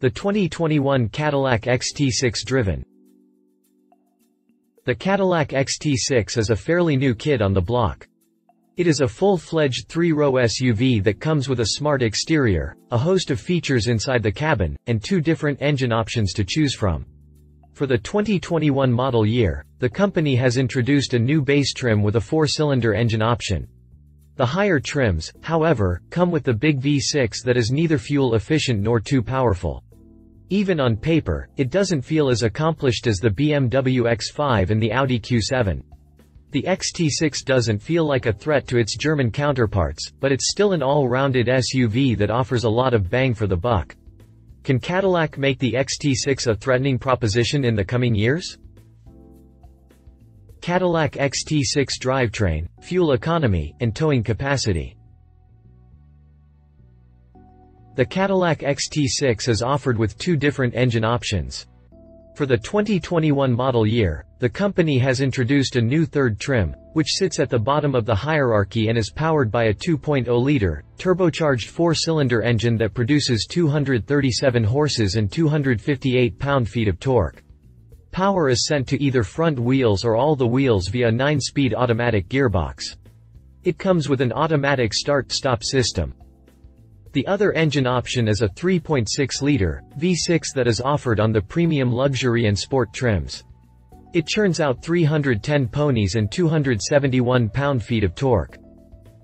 The 2021 Cadillac XT6 driven. The Cadillac XT6 is a fairly new kid on the block. It is a full-fledged three-row SUV that comes with a smart exterior, a host of features inside the cabin, and two different engine options to choose from. For the 2021 model year, the company has introduced a new base trim with a four-cylinder engine option. The higher trims, however, come with the big V6 that is neither fuel efficient nor too powerful. Even on paper, it doesn't feel as accomplished as the BMW X5 and the Audi Q7. The XT6 doesn't feel like a threat to its German counterparts, but it's still an all-rounded SUV that offers a lot of bang for the buck. Can Cadillac make the XT6 a threatening proposition in the coming years? Cadillac XT6 drivetrain, fuel economy, and towing capacity. The Cadillac XT6 is offered with two different engine options. For the 2021 model year, the company has introduced a new third trim, which sits at the bottom of the hierarchy and is powered by a 2.0-liter, turbocharged four-cylinder engine that produces 237 horses and 258 pound-feet of torque. Power is sent to either front wheels or all the wheels via a 9-speed automatic gearbox. It comes with an automatic start-stop system. The other engine option is a 3.6-liter V6 that is offered on the premium luxury and sport trims. It churns out 310 ponies and 271 pound-feet of torque.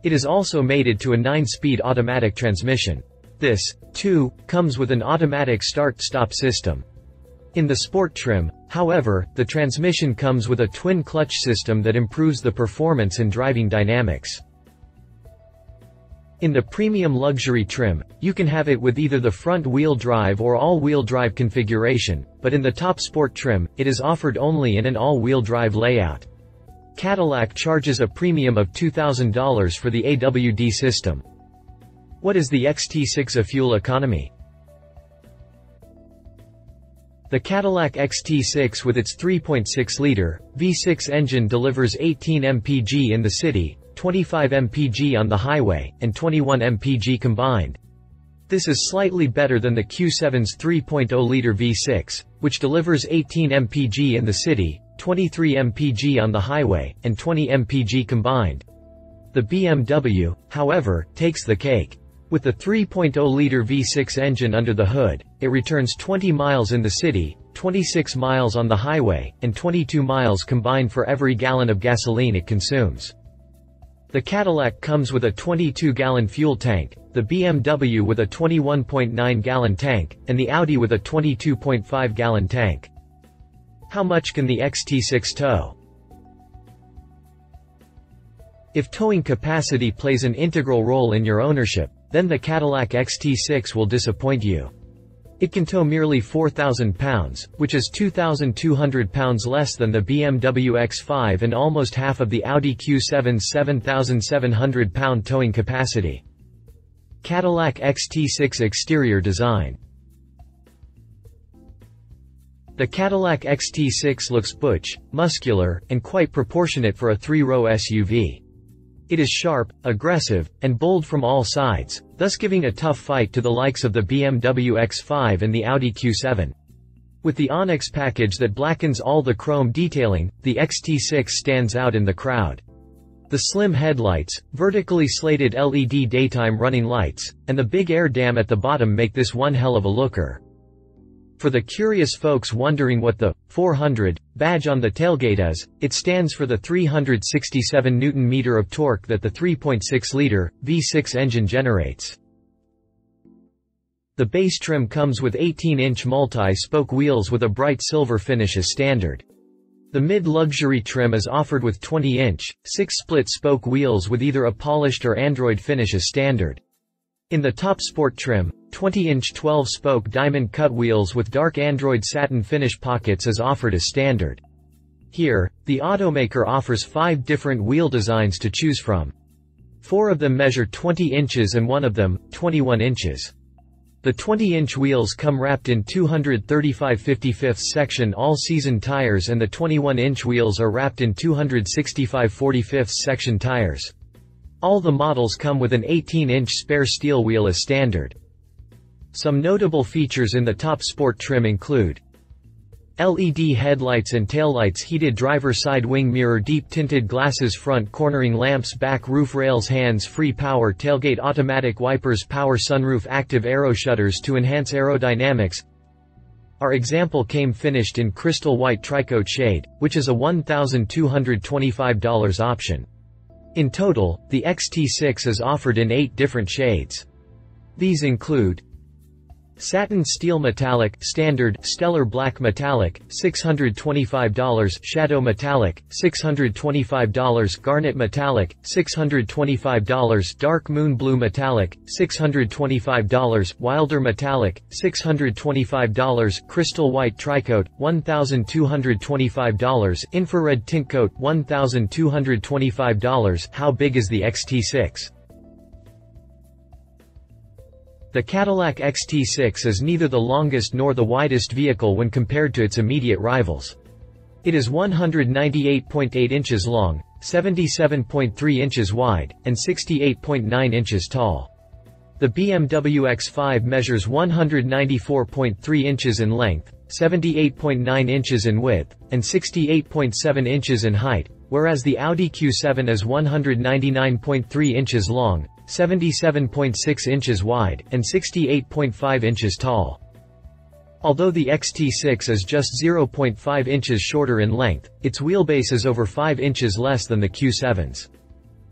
It is also mated to a 9-speed automatic transmission. This, too, comes with an automatic start-stop system. In the sport trim, however, the transmission comes with a twin-clutch system that improves the performance and driving dynamics. In the premium luxury trim, you can have it with either the front-wheel drive or all-wheel drive configuration, but in the top sport trim, it is offered only in an all-wheel drive layout. Cadillac charges a premium of $2,000 for the AWD system. What is the XT6 a fuel economy? The Cadillac XT6 with its 3.6-liter, V6 engine delivers 18 mpg in the city, 25 mpg on the highway, and 21 mpg combined. This is slightly better than the Q7's 3.0-liter V6, which delivers 18 mpg in the city, 23 mpg on the highway, and 20 mpg combined. The BMW, however, takes the cake. With the 3.0-liter V6 engine under the hood, it returns 20 miles in the city, 26 miles on the highway, and 22 miles combined for every gallon of gasoline it consumes. The Cadillac comes with a 22-gallon fuel tank, the BMW with a 21.9-gallon tank, and the Audi with a 22.5-gallon tank. How much can the XT6 tow? If towing capacity plays an integral role in your ownership, then the Cadillac XT6 will disappoint you. It can tow merely 4,000 pounds, which is 2,200 pounds less than the BMW X5 and almost half of the Audi Q7's 7,700 pound towing capacity. Cadillac XT6 Exterior Design The Cadillac XT6 looks butch, muscular, and quite proportionate for a three-row SUV. It is sharp, aggressive, and bold from all sides, thus giving a tough fight to the likes of the BMW X5 and the Audi Q7. With the Onyx package that blackens all the chrome detailing, the XT6 stands out in the crowd. The slim headlights, vertically slated LED daytime running lights, and the big air dam at the bottom make this one hell of a looker. For the curious folks wondering what the 400 badge on the tailgate is, it stands for the 367 Newton-meter of torque that the 3.6-liter V6 engine generates. The base trim comes with 18-inch multi-spoke wheels with a bright silver finish as standard. The mid-luxury trim is offered with 20-inch, 6-split spoke wheels with either a polished or android finish as standard. In the top sport trim, 20-inch 12-spoke diamond-cut wheels with dark android satin finish pockets is offered as standard. Here, the automaker offers five different wheel designs to choose from. Four of them measure 20 inches and one of them, 21 inches. The 20-inch wheels come wrapped in 235 55 section all-season tires and the 21-inch wheels are wrapped in 265 45 section tires. All the models come with an 18-inch spare steel wheel as standard. Some notable features in the top sport trim include LED headlights and taillights heated driver side wing mirror deep tinted glasses front cornering lamps back roof rails hands-free power tailgate automatic wipers power sunroof active aero shutters to enhance aerodynamics Our example came finished in crystal white tricoat shade, which is a $1,225 option. In total, the XT6 is offered in eight different shades. These include Satin Steel Metallic Standard Stellar Black Metallic $625 Shadow Metallic $625 Garnet Metallic $625 Dark Moon Blue Metallic $625 Wilder Metallic $625 Crystal White Tricoat $1225 Infrared Tint Coat $1225 How big is the XT6 the Cadillac XT6 is neither the longest nor the widest vehicle when compared to its immediate rivals. It is 198.8 inches long, 77.3 inches wide, and 68.9 inches tall. The BMW X5 measures 194.3 inches in length, 78.9 inches in width, and 68.7 inches in height, whereas the Audi Q7 is 199.3 inches long, 77.6 inches wide, and 68.5 inches tall. Although the XT6 is just 0.5 inches shorter in length, its wheelbase is over 5 inches less than the Q7's.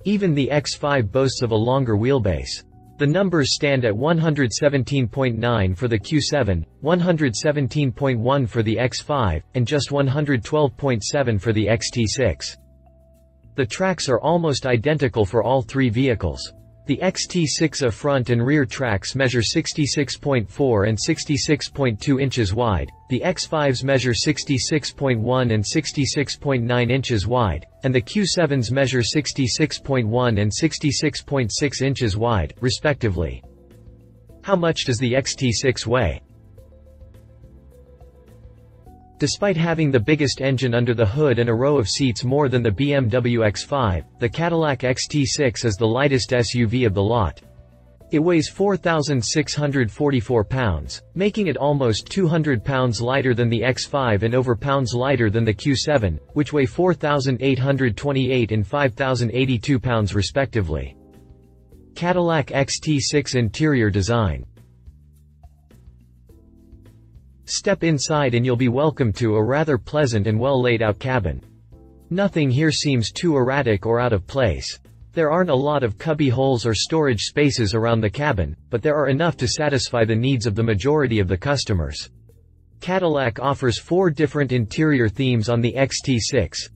Even the X5 boasts of a longer wheelbase. The numbers stand at 117.9 for the Q7, 117.1 for the X5, and just 112.7 for the XT6. The tracks are almost identical for all three vehicles. The XT6A front and rear tracks measure 66.4 and 66.2 inches wide, the X5s measure 66.1 and 66.9 inches wide, and the Q7s measure 66.1 and 66.6 inches wide, respectively. How much does the XT6 weigh? Despite having the biggest engine under the hood and a row of seats more than the BMW X5, the Cadillac XT6 is the lightest SUV of the lot. It weighs 4,644 pounds, making it almost 200 pounds lighter than the X5 and over pounds lighter than the Q7, which weigh 4,828 and 5,082 pounds respectively. Cadillac XT6 Interior Design Step inside and you'll be welcomed to a rather pleasant and well laid out cabin. Nothing here seems too erratic or out of place. There aren't a lot of cubby holes or storage spaces around the cabin, but there are enough to satisfy the needs of the majority of the customers. Cadillac offers four different interior themes on the XT6.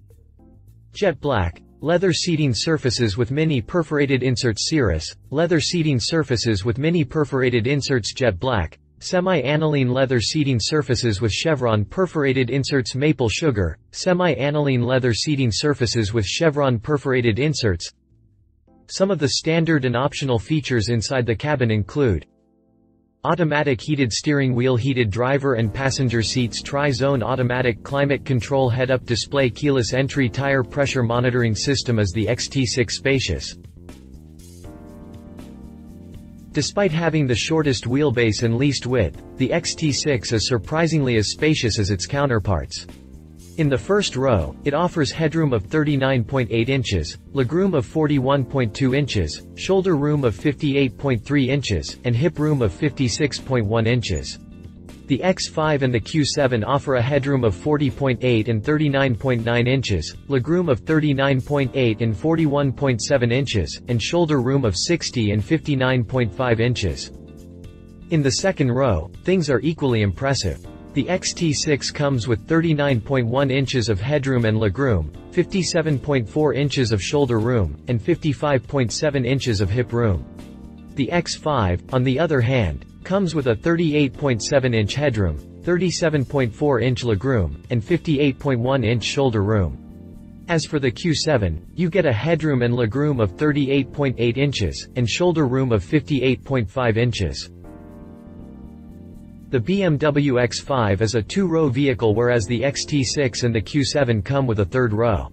Jet Black, Leather seating surfaces with mini perforated inserts Cirrus, leather seating surfaces with mini perforated inserts Jet Black, Semi-aniline leather seating surfaces with chevron perforated inserts maple sugar, semi-aniline leather seating surfaces with chevron perforated inserts. Some of the standard and optional features inside the cabin include Automatic heated steering wheel heated driver and passenger seats tri-zone automatic climate control head-up display keyless entry tire pressure monitoring system as the XT6 spacious. Despite having the shortest wheelbase and least width, the XT6 is surprisingly as spacious as its counterparts. In the first row, it offers headroom of 39.8 inches, legroom of 41.2 inches, shoulder room of 58.3 inches, and hip room of 56.1 inches. The X5 and the Q7 offer a headroom of 40.8 and 39.9 inches, legroom of 39.8 and 41.7 inches, and shoulder room of 60 and 59.5 inches. In the second row, things are equally impressive. The XT6 comes with 39.1 inches of headroom and legroom, 57.4 inches of shoulder room, and 55.7 inches of hip room. The X5, on the other hand, Comes with a 38.7-inch headroom, 37.4-inch legroom, and 58.1-inch shoulder room. As for the Q7, you get a headroom and legroom of 38.8 inches, and shoulder room of 58.5 inches. The BMW X5 is a two-row vehicle whereas the XT6 and the Q7 come with a third row.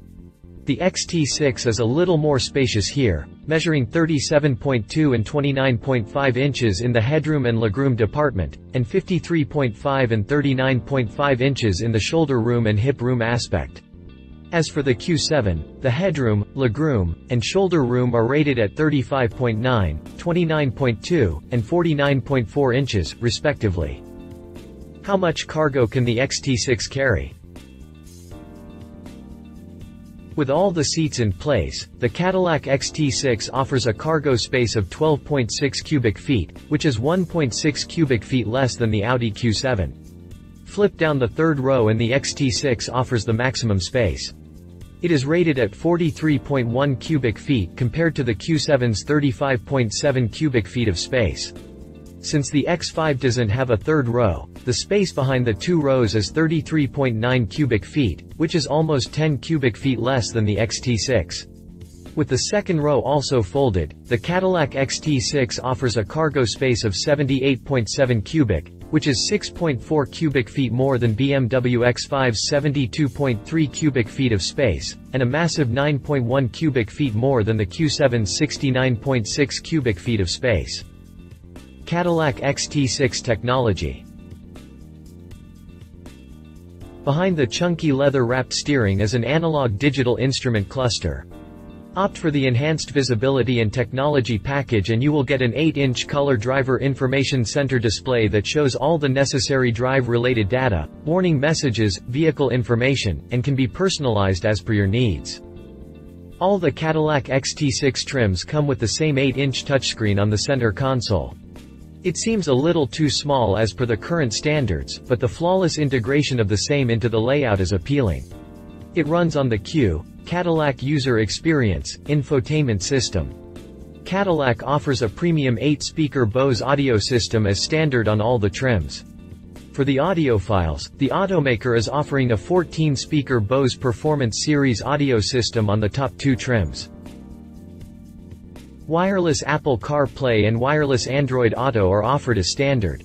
The XT6 is a little more spacious here, measuring 37.2 and 29.5 inches in the headroom and legroom department, and 53.5 and 39.5 inches in the shoulder room and hip room aspect. As for the Q7, the headroom, legroom, and shoulder room are rated at 35.9, 29.2, and 49.4 inches, respectively. How much cargo can the XT6 carry? With all the seats in place, the Cadillac XT6 offers a cargo space of 12.6 cubic feet, which is 1.6 cubic feet less than the Audi Q7. Flip down the third row and the XT6 offers the maximum space. It is rated at 43.1 cubic feet compared to the Q7's 35.7 cubic feet of space. Since the X5 doesn't have a third row, the space behind the two rows is 33.9 cubic feet, which is almost 10 cubic feet less than the XT6. With the second row also folded, the Cadillac XT6 offers a cargo space of 78.7 cubic, which is 6.4 cubic feet more than BMW X5's 72.3 cubic feet of space, and a massive 9.1 cubic feet more than the Q7's 69.6 cubic feet of space. Cadillac XT6 technology. Behind the chunky leather-wrapped steering is an analog digital instrument cluster. Opt for the enhanced visibility and technology package and you will get an 8-inch color driver information center display that shows all the necessary drive-related data, warning messages, vehicle information, and can be personalized as per your needs. All the Cadillac XT6 trims come with the same 8-inch touchscreen on the center console. It seems a little too small as per the current standards, but the flawless integration of the same into the layout is appealing. It runs on the CUE, Cadillac User Experience, infotainment system. Cadillac offers a premium 8-speaker Bose audio system as standard on all the trims. For the audiophiles, the automaker is offering a 14-speaker Bose Performance Series audio system on the top two trims. Wireless Apple CarPlay and wireless Android Auto are offered as standard.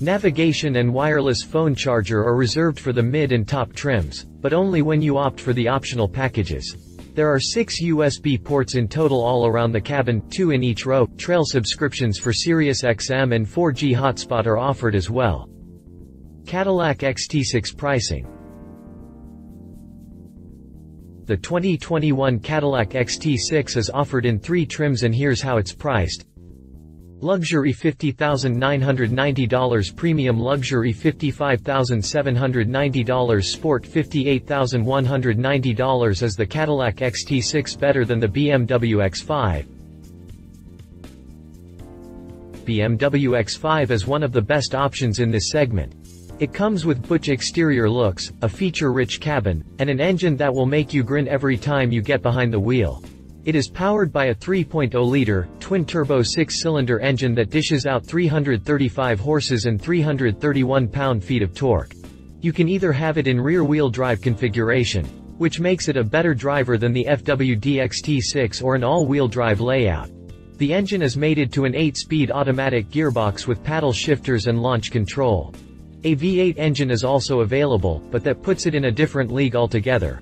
Navigation and wireless phone charger are reserved for the mid and top trims, but only when you opt for the optional packages. There are six USB ports in total all around the cabin, two in each row. Trail subscriptions for SiriusXM and 4G hotspot are offered as well. Cadillac XT6 pricing. The 2021 Cadillac XT6 is offered in three trims and here's how it's priced. Luxury $50,990 Premium Luxury $55,790 Sport $58,190 Is the Cadillac XT6 better than the BMW X5? BMW X5 is one of the best options in this segment. It comes with butch exterior looks, a feature-rich cabin, and an engine that will make you grin every time you get behind the wheel. It is powered by a 3.0-liter, twin-turbo six-cylinder engine that dishes out 335 horses and 331 pound-feet of torque. You can either have it in rear-wheel drive configuration, which makes it a better driver than the FWD XT6 or an all-wheel drive layout. The engine is mated to an 8-speed automatic gearbox with paddle shifters and launch control. A V8 engine is also available, but that puts it in a different league altogether.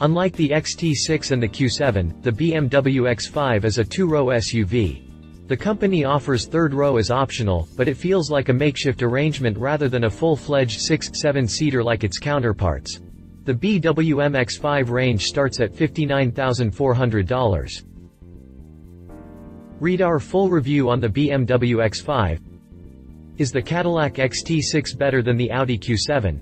Unlike the XT6 and the Q7, the BMW X5 is a two-row SUV. The company offers third row as optional, but it feels like a makeshift arrangement rather than a full-fledged 6-7-seater like its counterparts. The BWM X5 range starts at $59,400. Read our full review on the BMW X5, is the Cadillac XT6 better than the Audi Q7?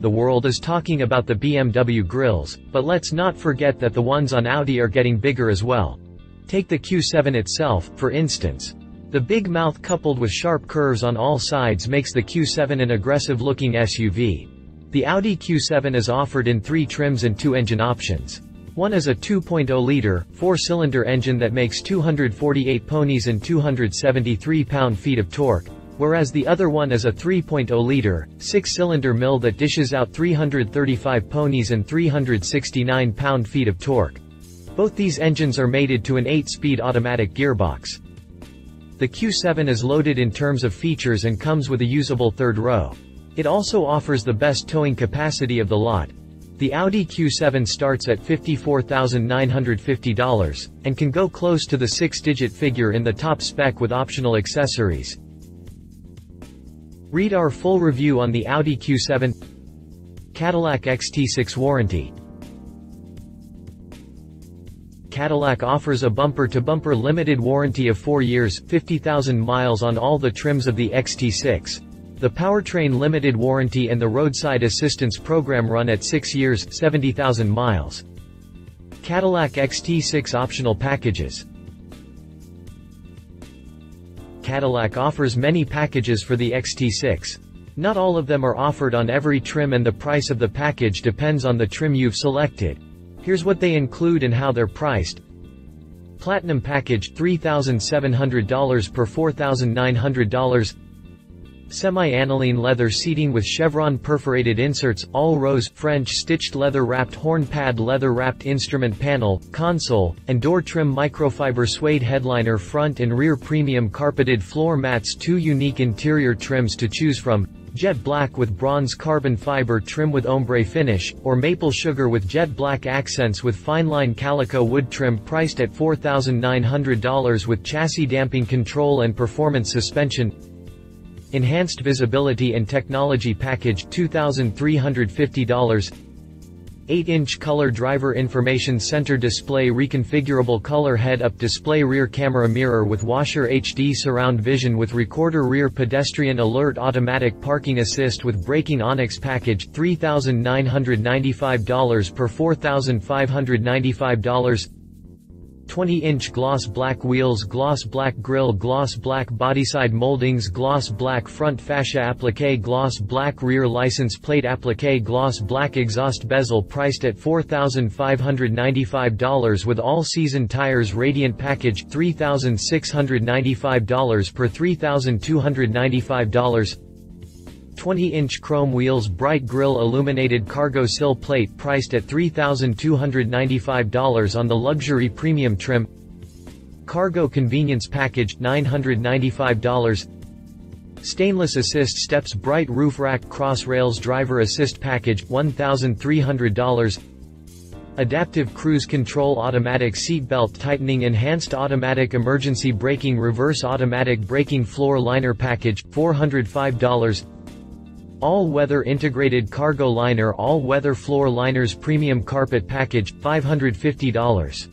The world is talking about the BMW grills, but let's not forget that the ones on Audi are getting bigger as well. Take the Q7 itself, for instance. The big mouth coupled with sharp curves on all sides makes the Q7 an aggressive-looking SUV. The Audi Q7 is offered in three trims and two engine options. One is a 2.0-liter, four-cylinder engine that makes 248 ponies and 273 pound-feet of torque, whereas the other one is a 3.0-liter, six-cylinder mill that dishes out 335 ponies and 369 pound-feet of torque. Both these engines are mated to an 8-speed automatic gearbox. The Q7 is loaded in terms of features and comes with a usable third row. It also offers the best towing capacity of the lot. The Audi Q7 starts at $54,950, and can go close to the six-digit figure in the top spec with optional accessories. Read our full review on the Audi Q7 Cadillac XT6 Warranty Cadillac offers a bumper-to-bumper -bumper limited warranty of 4 years, 50,000 miles on all the trims of the XT6. The powertrain limited warranty and the roadside assistance program run at 6 years, 70,000 miles. Cadillac XT6 optional packages. Cadillac offers many packages for the XT6. Not all of them are offered on every trim and the price of the package depends on the trim you've selected. Here's what they include and how they're priced. Platinum Package $3,700 per $4,900 Semi-aniline leather seating with chevron perforated inserts, all rose, French stitched leather wrapped horn pad leather wrapped instrument panel, console, and door trim microfiber suede headliner front and rear premium carpeted floor mats two unique interior trims to choose from, jet black with bronze carbon fiber trim with ombre finish, or maple sugar with jet black accents with fine line calico wood trim priced at $4,900 with chassis damping control and performance suspension. Enhanced Visibility and Technology Package $2,350 8-inch color driver information center display reconfigurable color head-up display rear camera mirror with washer HD surround vision with recorder rear pedestrian alert automatic parking assist with braking Onyx package $3,995 per $4,595 20-inch gloss black wheels gloss black grille gloss black bodyside moldings gloss black front fascia applique gloss black rear license plate applique gloss black exhaust bezel priced at $4,595 with all-season tires radiant package $3,695 per $3,295 20-inch chrome wheels bright grille illuminated cargo sill plate priced at $3,295 on the luxury premium trim. Cargo convenience package $995 Stainless assist steps bright roof rack cross rails driver assist package $1,300 Adaptive Cruise Control Automatic Seat Belt Tightening Enhanced Automatic Emergency Braking Reverse Automatic Braking Floor Liner Package, $405 all-weather integrated cargo liner all-weather floor liners premium carpet package, $550.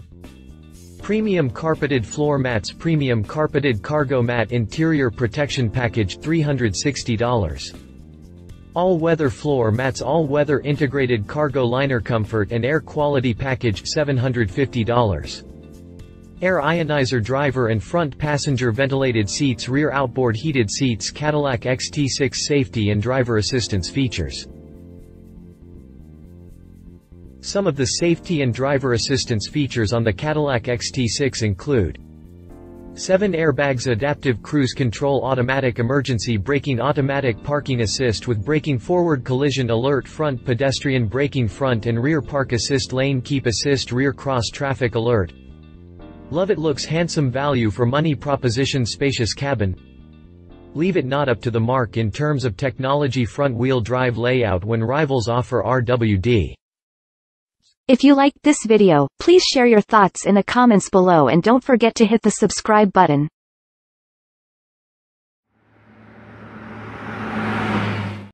Premium carpeted floor mats premium carpeted cargo mat interior protection package, $360. All-weather floor mats all-weather integrated cargo liner comfort and air quality package, $750. Air ionizer driver and front passenger ventilated seats rear outboard heated seats Cadillac XT6 safety and driver assistance features. Some of the safety and driver assistance features on the Cadillac XT6 include 7 airbags adaptive cruise control automatic emergency braking automatic parking assist with braking forward collision alert front pedestrian braking front and rear park assist lane keep assist rear cross traffic alert Love it looks handsome value for money proposition spacious cabin. Leave it not up to the mark in terms of technology front-wheel drive layout when rivals offer RWD. If you liked this video, please share your thoughts in the comments below and don't forget to hit the subscribe button.